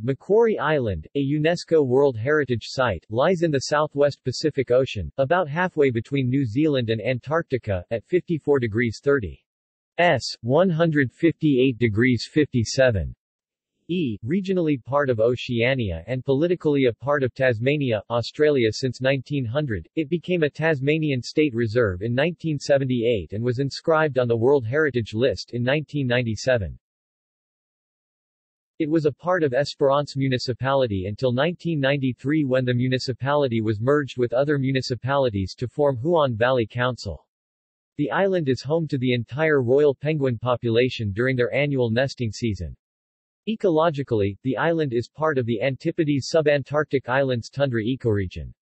Macquarie Island, a UNESCO World Heritage Site, lies in the southwest Pacific Ocean, about halfway between New Zealand and Antarctica, at 54 degrees 30 S, 158 degrees 57 E, regionally part of Oceania and politically a part of Tasmania, Australia since 1900, it became a Tasmanian state reserve in 1978 and was inscribed on the World Heritage List in 1997. It was a part of Esperance Municipality until 1993 when the municipality was merged with other municipalities to form Huon Valley Council. The island is home to the entire royal penguin population during their annual nesting season. Ecologically, the island is part of the Antipodes Subantarctic Islands tundra ecoregion.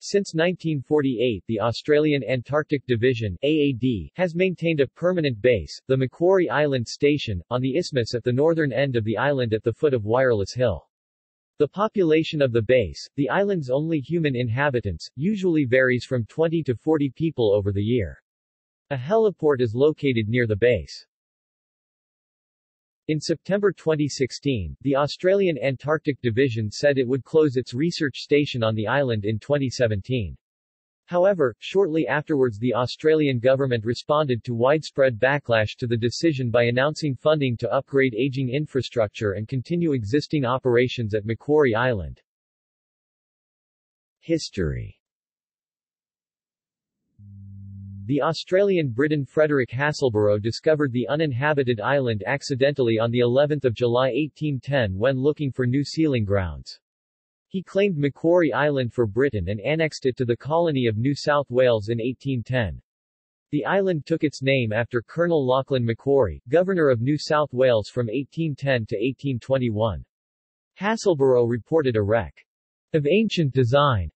Since 1948 the Australian Antarctic Division AAD, has maintained a permanent base, the Macquarie Island Station, on the isthmus at the northern end of the island at the foot of Wireless Hill. The population of the base, the island's only human inhabitants, usually varies from 20 to 40 people over the year. A heliport is located near the base. In September 2016, the Australian Antarctic Division said it would close its research station on the island in 2017. However, shortly afterwards the Australian government responded to widespread backlash to the decision by announcing funding to upgrade aging infrastructure and continue existing operations at Macquarie Island. History the Australian Briton Frederick Hasselborough discovered the uninhabited island accidentally on the 11th of July 1810 when looking for new sealing grounds. He claimed Macquarie Island for Britain and annexed it to the colony of New South Wales in 1810. The island took its name after Colonel Lachlan Macquarie, Governor of New South Wales from 1810 to 1821. Hasselborough reported a wreck of ancient design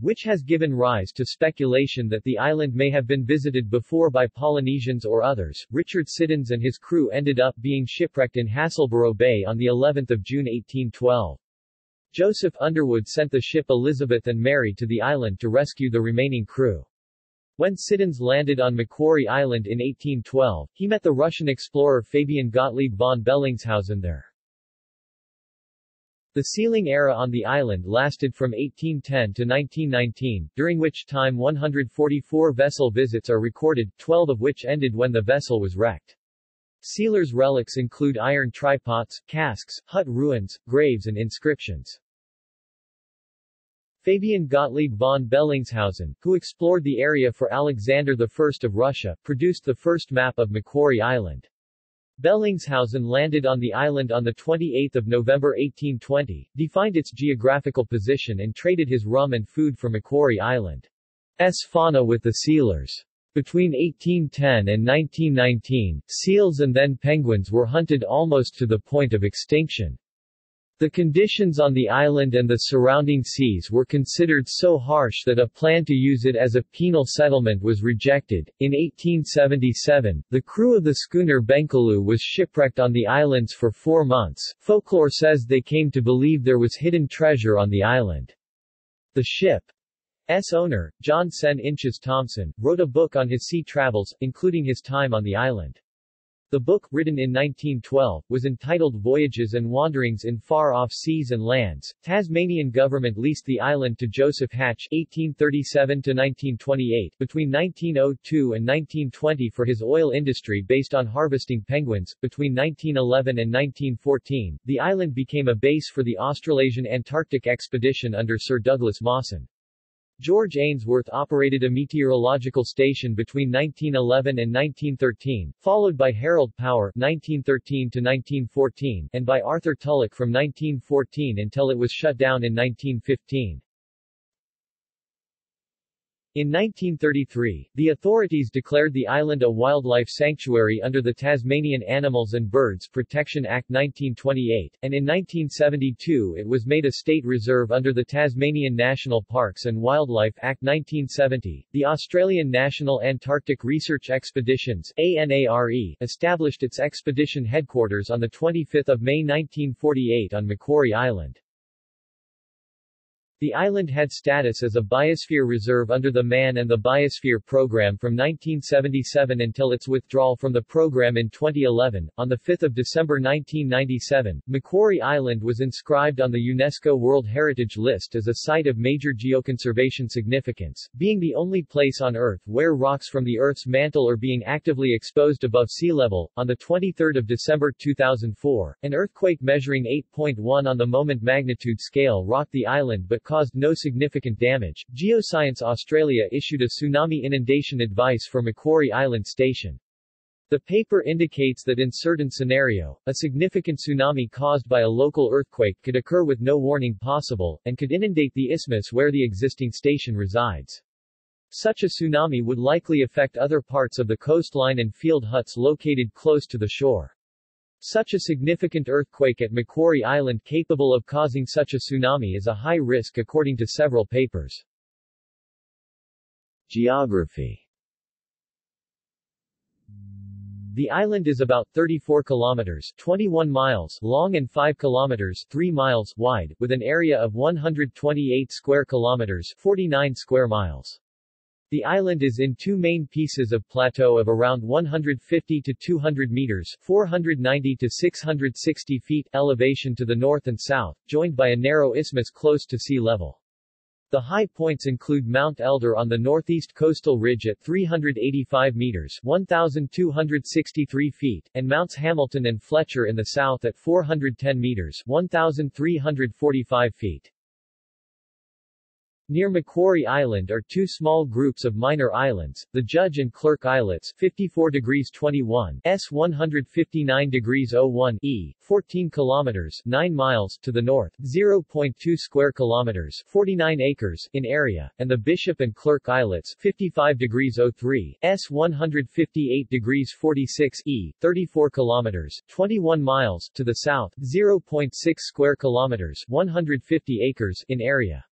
which has given rise to speculation that the island may have been visited before by Polynesians or others. Richard Siddons and his crew ended up being shipwrecked in Hasselborough Bay on the 11th of June 1812. Joseph Underwood sent the ship Elizabeth and Mary to the island to rescue the remaining crew. When Siddons landed on Macquarie Island in 1812, he met the Russian explorer Fabian Gottlieb von Bellingshausen there. The sealing era on the island lasted from 1810 to 1919, during which time 144 vessel visits are recorded, 12 of which ended when the vessel was wrecked. Sealers' relics include iron tripods, casks, hut ruins, graves and inscriptions. Fabian Gottlieb von Bellingshausen, who explored the area for Alexander I of Russia, produced the first map of Macquarie Island. Bellingshausen landed on the island on 28 November 1820, defined its geographical position and traded his rum and food for Macquarie Island's fauna with the sealers. Between 1810 and 1919, seals and then penguins were hunted almost to the point of extinction. The conditions on the island and the surrounding seas were considered so harsh that a plan to use it as a penal settlement was rejected. In 1877, the crew of the schooner Bencleugh was shipwrecked on the islands for four months. Folklore says they came to believe there was hidden treasure on the island. The ship's owner, John Sen Inches Thompson, wrote a book on his sea travels, including his time on the island. The book, written in 1912, was entitled Voyages and Wanderings in Far-Off Seas and Lands. Tasmanian government leased the island to Joseph Hatch (1837–1928) between 1902 and 1920 for his oil industry based on harvesting penguins. Between 1911 and 1914, the island became a base for the Australasian Antarctic Expedition under Sir Douglas Mawson. George Ainsworth operated a meteorological station between 1911 and 1913, followed by Harold Power 1913 to 1914 and by Arthur Tulloch from 1914 until it was shut down in 1915. In 1933, the authorities declared the island a wildlife sanctuary under the Tasmanian Animals and Birds Protection Act 1928, and in 1972 it was made a state reserve under the Tasmanian National Parks and Wildlife Act 1970. The Australian National Antarctic Research Expeditions ANARE, established its expedition headquarters on 25 May 1948 on Macquarie Island. The island had status as a biosphere reserve under the Man and the Biosphere Program from 1977 until its withdrawal from the program in 2011. On 5 December 1997, Macquarie Island was inscribed on the UNESCO World Heritage List as a site of major geoconservation significance, being the only place on Earth where rocks from the Earth's mantle are being actively exposed above sea level. On 23 December 2004, an earthquake measuring 8.1 on the moment magnitude scale rocked the island but caused no significant damage. Geoscience Australia issued a tsunami inundation advice for Macquarie Island Station. The paper indicates that in certain scenario, a significant tsunami caused by a local earthquake could occur with no warning possible, and could inundate the isthmus where the existing station resides. Such a tsunami would likely affect other parts of the coastline and field huts located close to the shore. Such a significant earthquake at Macquarie Island capable of causing such a tsunami is a high risk according to several papers. Geography The island is about 34 kilometers 21 miles long and 5 kilometers 3 miles wide, with an area of 128 square kilometers 49 square miles. The island is in two main pieces of plateau of around 150 to 200 meters 490 to 660 feet elevation to the north and south, joined by a narrow isthmus close to sea level. The high points include Mount Elder on the northeast coastal ridge at 385 meters 1,263 feet, and Mounts Hamilton and Fletcher in the south at 410 meters 1,345 feet. Near Macquarie Island are two small groups of minor islands, the Judge and Clerk Islets 54 degrees 21 S 159 degrees 01 E, 14 kilometers 9 miles to the north, 0.2 square kilometers 49 acres in area, and the Bishop and Clerk Islets 55 degrees 03 S 158 degrees 46 E, 34 kilometers 21 miles to the south, 0.6 square kilometers 150 acres in area.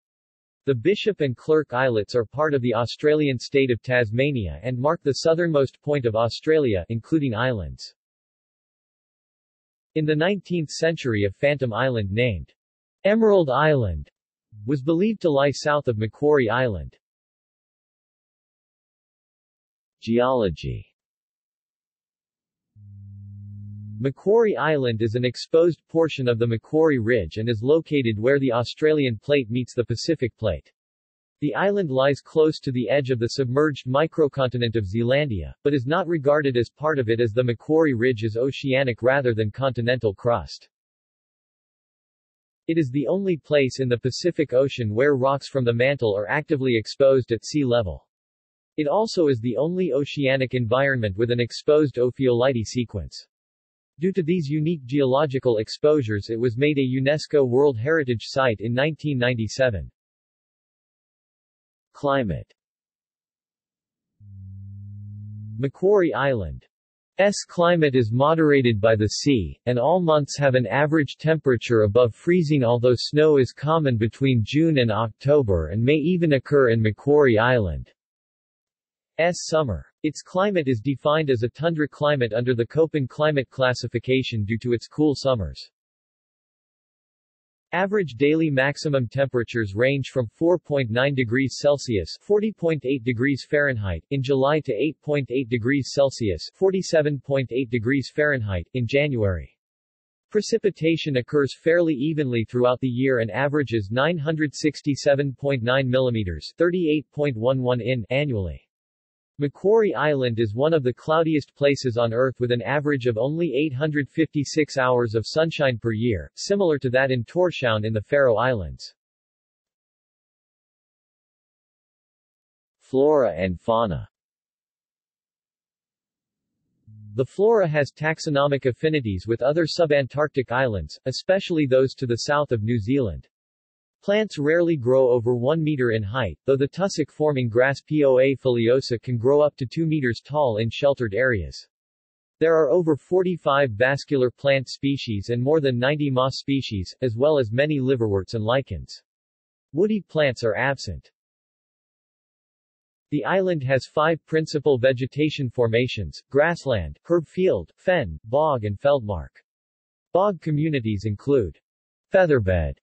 The Bishop and Clerk Islets are part of the Australian state of Tasmania and mark the southernmost point of Australia including islands. In the 19th century a phantom island named Emerald Island was believed to lie south of Macquarie Island. Geology Macquarie Island is an exposed portion of the Macquarie Ridge and is located where the Australian plate meets the Pacific plate. The island lies close to the edge of the submerged microcontinent of Zealandia, but is not regarded as part of it as the Macquarie Ridge is oceanic rather than continental crust. It is the only place in the Pacific Ocean where rocks from the mantle are actively exposed at sea level. It also is the only oceanic environment with an exposed ophiolite sequence. Due to these unique geological exposures it was made a UNESCO World Heritage Site in 1997. Climate Macquarie Island S climate is moderated by the sea, and all months have an average temperature above freezing although snow is common between June and October and may even occur in Macquarie Island. S summer. Its climate is defined as a tundra climate under the Köppen climate classification due to its cool summers. Average daily maximum temperatures range from 4.9 degrees Celsius (40.8 degrees Fahrenheit) in July to 8.8 degrees Celsius (47.8 degrees Fahrenheit) in January. Precipitation occurs fairly evenly throughout the year and averages 967.9 mm (38.11 in) annually. Macquarie Island is one of the cloudiest places on Earth with an average of only 856 hours of sunshine per year, similar to that in Tórshavn in the Faroe Islands. Flora and fauna The flora has taxonomic affinities with other subantarctic islands, especially those to the south of New Zealand. Plants rarely grow over 1 meter in height, though the tussock-forming grass Poa foliosa can grow up to 2 meters tall in sheltered areas. There are over 45 vascular plant species and more than 90 moss species, as well as many liverworts and lichens. Woody plants are absent. The island has five principal vegetation formations, grassland, herb field, fen, bog and feldmark. Bog communities include Featherbed,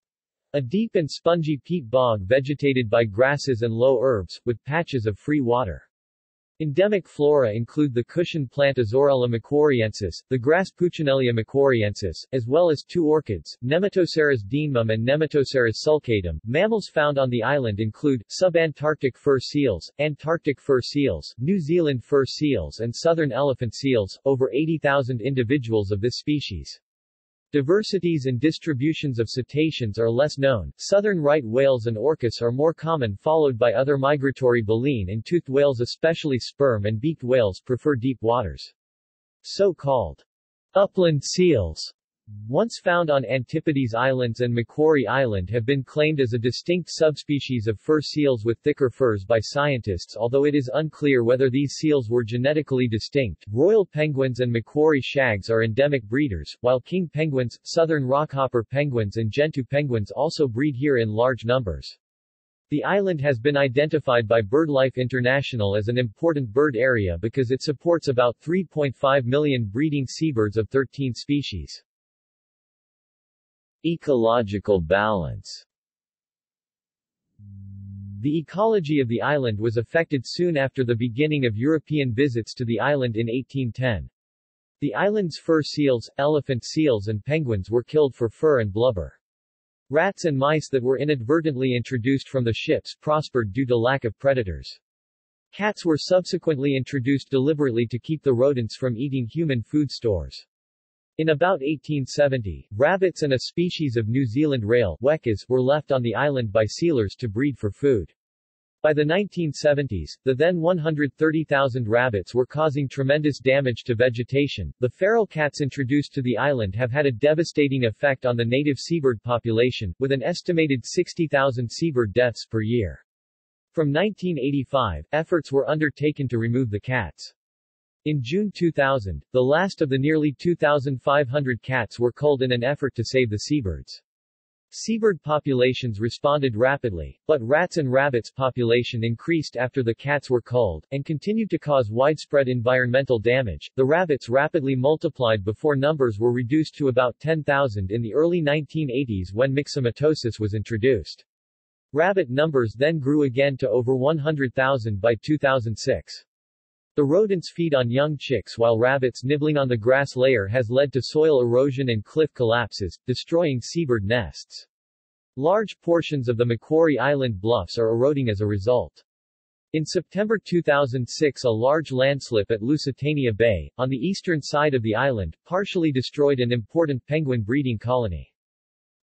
A deep and spongy peat bog vegetated by grasses and low herbs, with patches of free water. Endemic flora include the cushion plant Azorella macquariensis, the grass Puccinellia macquariensis, as well as two orchids, Nematoceras dienemum and Nematoceras sulcatum. Mammals found on the island include, subantarctic fur seals, Antarctic fur seals, New Zealand fur seals and southern elephant seals, over 80,000 individuals of this species. Diversities and distributions of cetaceans are less known. Southern right whales and orcas are more common followed by other migratory baleen and toothed whales especially sperm and beaked whales prefer deep waters. So-called upland seals once found on Antipodes Islands and Macquarie Island have been claimed as a distinct subspecies of fur seals with thicker furs by scientists although it is unclear whether these seals were genetically distinct. Royal penguins and Macquarie shags are endemic breeders, while king penguins, southern rockhopper penguins and gentoo penguins also breed here in large numbers. The island has been identified by BirdLife International as an important bird area because it supports about 3.5 million breeding seabirds of 13 species. Ecological balance The ecology of the island was affected soon after the beginning of European visits to the island in 1810. The island's fur seals, elephant seals and penguins were killed for fur and blubber. Rats and mice that were inadvertently introduced from the ships prospered due to lack of predators. Cats were subsequently introduced deliberately to keep the rodents from eating human food stores. In about 1870, rabbits and a species of New Zealand rail wekas, were left on the island by sealers to breed for food. By the 1970s, the then 130,000 rabbits were causing tremendous damage to vegetation. The feral cats introduced to the island have had a devastating effect on the native seabird population, with an estimated 60,000 seabird deaths per year. From 1985, efforts were undertaken to remove the cats. In June 2000, the last of the nearly 2,500 cats were culled in an effort to save the seabirds. Seabird populations responded rapidly, but rats and rabbits population increased after the cats were culled, and continued to cause widespread environmental damage. The rabbits rapidly multiplied before numbers were reduced to about 10,000 in the early 1980s when myxomatosis was introduced. Rabbit numbers then grew again to over 100,000 by 2006. The rodents feed on young chicks while rabbits nibbling on the grass layer has led to soil erosion and cliff collapses, destroying seabird nests. Large portions of the Macquarie Island bluffs are eroding as a result. In September 2006 a large landslip at Lusitania Bay, on the eastern side of the island, partially destroyed an important penguin breeding colony.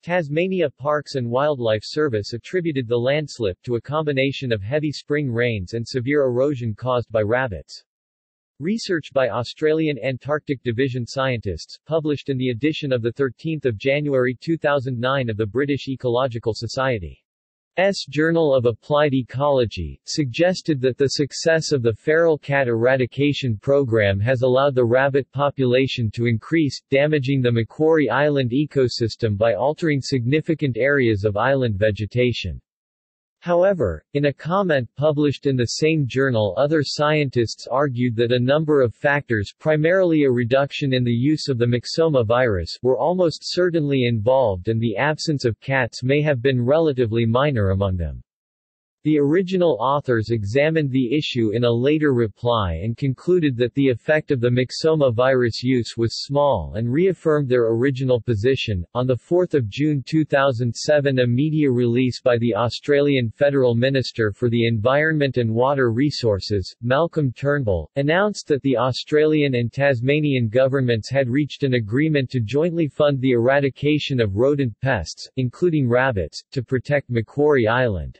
Tasmania Parks and Wildlife Service attributed the landslip to a combination of heavy spring rains and severe erosion caused by rabbits. Research by Australian Antarctic Division scientists, published in the edition of 13 January 2009 of the British Ecological Society. S. Journal of Applied Ecology, suggested that the success of the feral cat eradication program has allowed the rabbit population to increase, damaging the Macquarie Island ecosystem by altering significant areas of island vegetation. However, in a comment published in the same journal other scientists argued that a number of factors primarily a reduction in the use of the myxoma virus were almost certainly involved and the absence of cats may have been relatively minor among them. The original authors examined the issue in a later reply and concluded that the effect of the myxoma virus use was small and reaffirmed their original position. On 4 June 2007 a media release by the Australian Federal Minister for the Environment and Water Resources, Malcolm Turnbull, announced that the Australian and Tasmanian governments had reached an agreement to jointly fund the eradication of rodent pests, including rabbits, to protect Macquarie Island.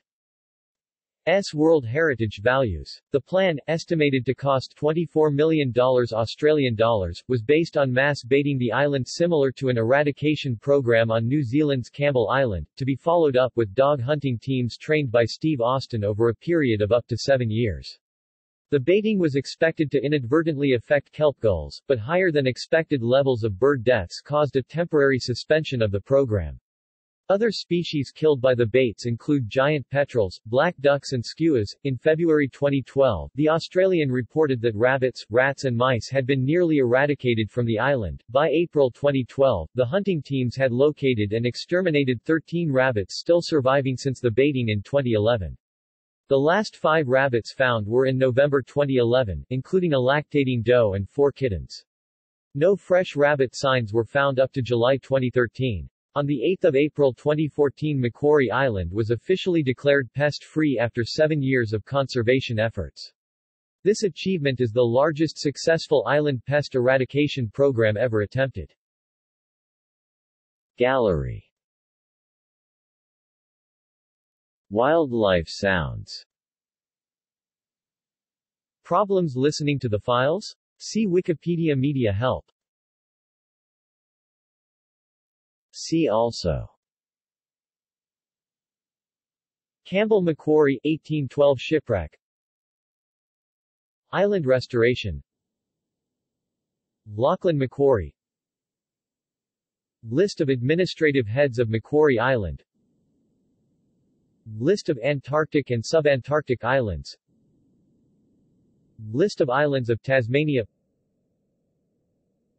S World Heritage values. The plan, estimated to cost $24 million Australian dollars, was based on mass baiting the island similar to an eradication program on New Zealand's Campbell Island, to be followed up with dog hunting teams trained by Steve Austin over a period of up to seven years. The baiting was expected to inadvertently affect kelp gulls, but higher than expected levels of bird deaths caused a temporary suspension of the program. Other species killed by the baits include giant petrels, black ducks and skuas. In February 2012, the Australian reported that rabbits, rats and mice had been nearly eradicated from the island. By April 2012, the hunting teams had located and exterminated 13 rabbits still surviving since the baiting in 2011. The last five rabbits found were in November 2011, including a lactating doe and four kittens. No fresh rabbit signs were found up to July 2013. On 8 April 2014 Macquarie Island was officially declared pest-free after seven years of conservation efforts. This achievement is the largest successful island pest eradication program ever attempted. Gallery Wildlife sounds Problems listening to the files? See Wikipedia Media Help See also. Campbell Macquarie 1812 shipwreck. Island restoration. Lachlan Macquarie. List of administrative heads of Macquarie Island. List of Antarctic and subantarctic islands. List of islands of Tasmania.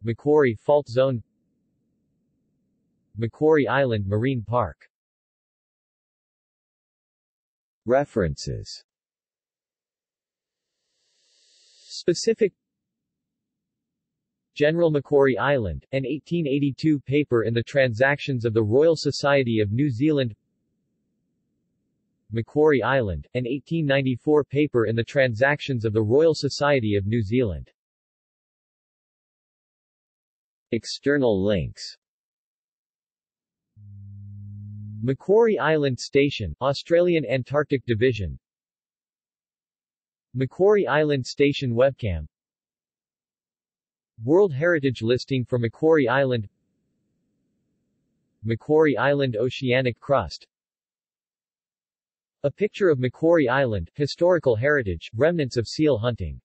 Macquarie Fault Zone Macquarie Island Marine Park. References. Specific General Macquarie Island, an 1882 paper in the Transactions of the Royal Society of New Zealand. Macquarie Island, an 1894 paper in the Transactions of the Royal Society of New Zealand. External links Macquarie Island Station, Australian Antarctic Division. Macquarie Island Station webcam. World Heritage Listing for Macquarie Island. Macquarie Island Oceanic Crust. A picture of Macquarie Island, historical heritage, remnants of seal hunting